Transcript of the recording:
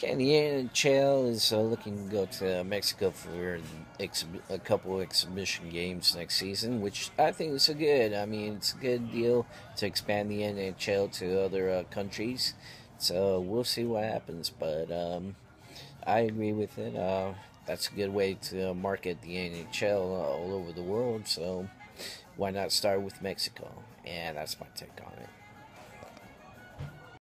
Okay, the NHL is uh, looking to go to Mexico for ex- a couple exhibition games next season, which I think is a good. I mean, it's a good deal to expand the NHL to other uh, countries. So we'll see what happens, but um, I agree with it. Uh, that's a good way to uh, market the NHL all over the world. So why not start with Mexico? And that's my take on it.